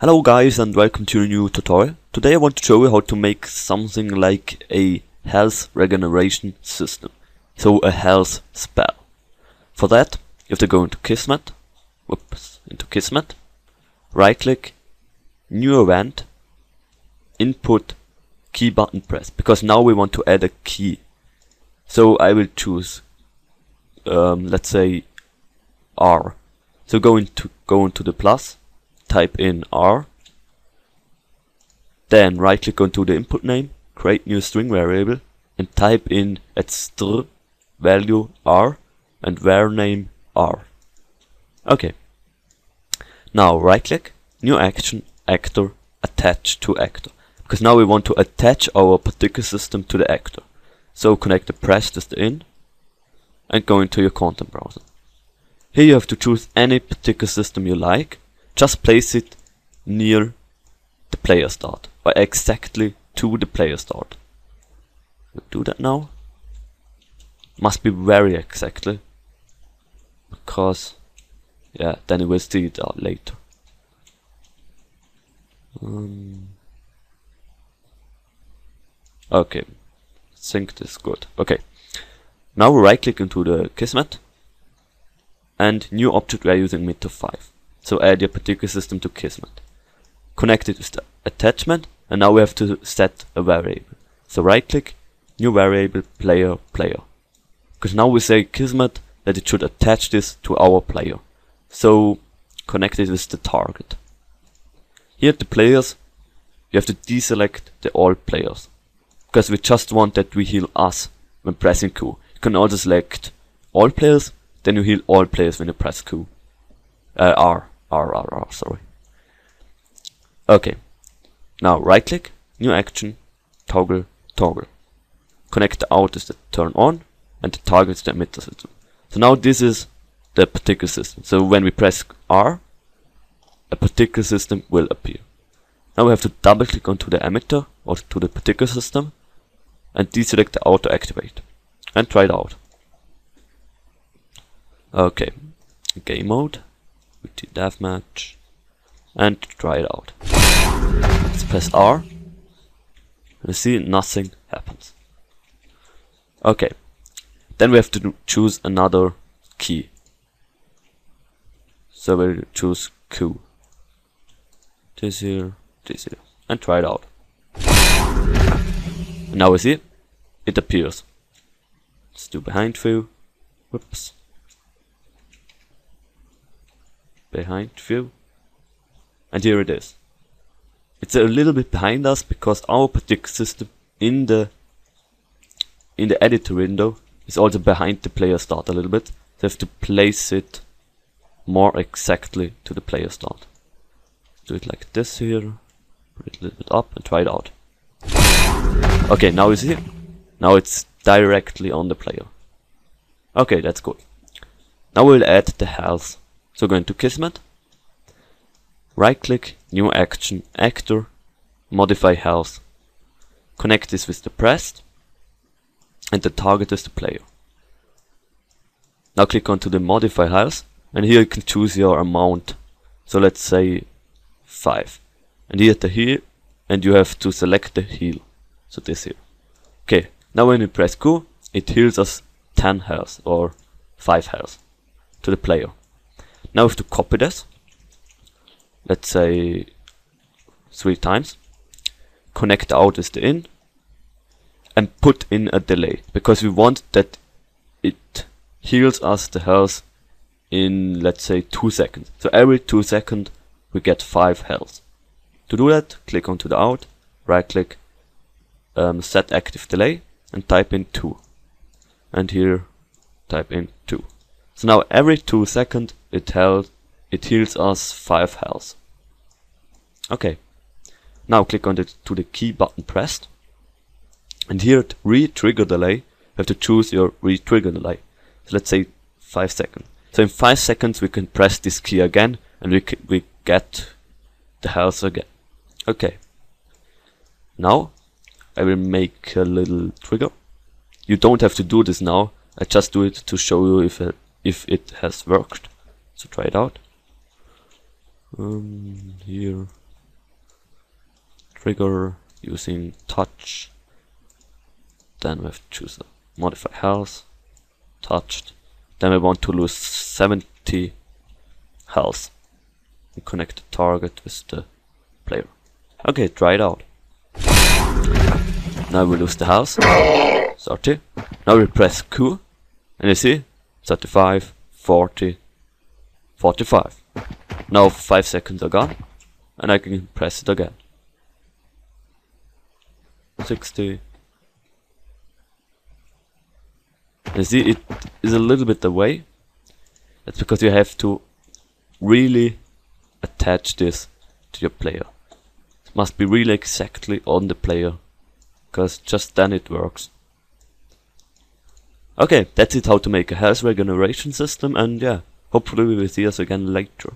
Hello guys and welcome to a new tutorial. Today I want to show you how to make something like a health regeneration system. So a health spell. For that you have to go into Kismet, whoops, into Kismet, right click, new event, input, key button press, because now we want to add a key. So I will choose, um, let's say R. So go into, go into the plus, type in R, then right click onto the input name, create new string variable, and type in at str value R and var name R. Okay. Now right click, new action, actor, attach to actor. Because now we want to attach our particular system to the actor. So connect the press the in and go into your content browser. Here you have to choose any particular system you like just place it near the player start or exactly to the player start. We'll do that now. Must be very exactly because yeah, then you will see it out later. Um, okay, sync this is good. Okay, now right click into the Kismet and new object we are using emitter 5. So add your particular system to Kismet. Connect it with the attachment and now we have to set a variable. So right click, new variable player player. Because now we say Kismet that it should attach this to our player. So connect it with the target. Here at the players, you have to deselect the all players. Because we just want that we heal us when pressing Q. You can also select all players, then you heal all players when you press Q. Uh, R. R, R, R, sorry. Okay. Now right click, new action, toggle, toggle. Connect the out is the turn on and the target is the emitter system. So now this is the particular system. So when we press R, a particular system will appear. Now we have to double click onto the emitter or to the particular system and deselect the auto activate and try it out. Okay, game mode the deathmatch and try it out. Let's press R. You see nothing happens. Okay, then we have to choose another key. So we'll choose Q. This here, this here, and try it out. And now we see it appears. Let's do behind view. Whoops. Behind view. And here it is. It's a little bit behind us because our particular system in the in the editor window is also behind the player start a little bit. So have to place it more exactly to the player start. Do it like this here. Put it a little bit up and try it out. Okay now it's here. Now it's directly on the player. Okay that's good now we'll add the health so go into Kismet, right click, new action, actor, modify health. Connect this with the pressed, and the target is the player. Now click onto the modify health, and here you can choose your amount. So let's say 5. And here the heal, and you have to select the heal. So this here. Okay, now when you press Q, it heals us 10 health or 5 health to the player. Now we have to copy this. Let's say three times. Connect out is the in. And put in a delay. Because we want that it heals us the health in let's say 2 seconds. So every 2 seconds we get 5 health. To do that, click onto the out, right click, um, set active delay and type in 2. And here type in 2. So now every 2 seconds it, held, it heals us 5 health. Okay. Now click on the to the key button pressed. And here at re-trigger delay, you have to choose your re-trigger delay. So let's say 5 seconds. So in 5 seconds we can press this key again and we, we get the health again. Okay. Now I will make a little trigger. You don't have to do this now. I just do it to show you if it, if it has worked. So try it out. Um, here, trigger using touch. Then we have to choose a modify health, touched. Then we want to lose 70 health and connect the target with the player. Okay, try it out. Now we lose the house. 30. Now we press Q. And you see? 35, 40, 45. Now 5 seconds are gone. And I can press it again. 60. You see, it is a little bit away. That's because you have to really attach this to your player. It must be really exactly on the player. Because just then it works. Okay, that's it how to make a health regeneration system and yeah, hopefully we will see us again later.